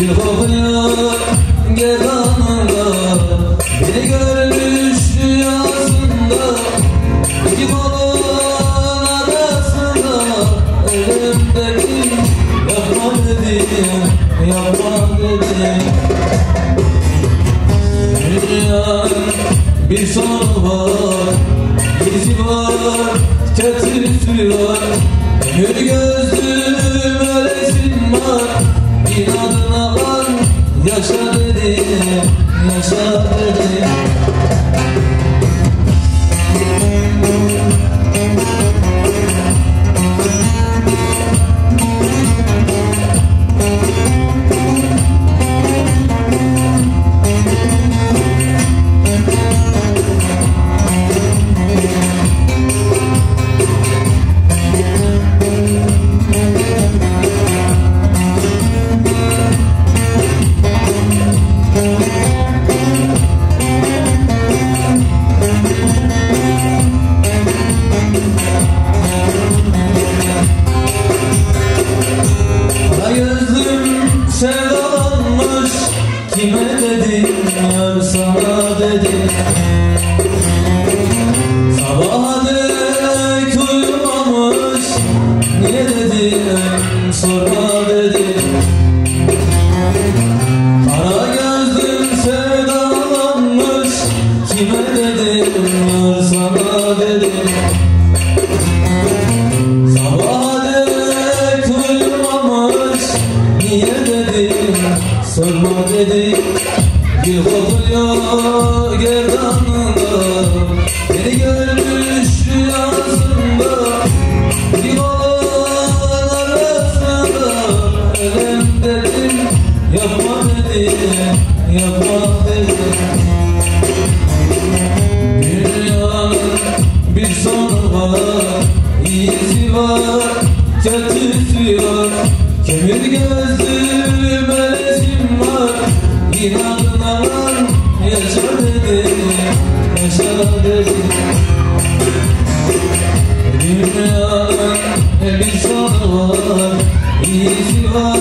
Bir kokuyor gerdanında Beni görmüş rüyasında İki kolun arasında Elimdeki yapma dedim Yapma dedim bir sonu var İzi var, var Ömür gözlüm Yaşa dedim, yaşa dedim Kime dedim yar sana dedim Sabaha dek uyumamış Niye dedim sorma dedim sorma dedim Bir kokuyor gerdanında Beni görmüş rüyasında Bir olan arasında Ölem dedim yapma dedim Yapma dedim Dünyanın bir sonu var İyisi var, kötüsü gözlü melesim var kiralmalar Yaşar dedi, yaşar dedi Dünyanın bir sonu var İyisi var,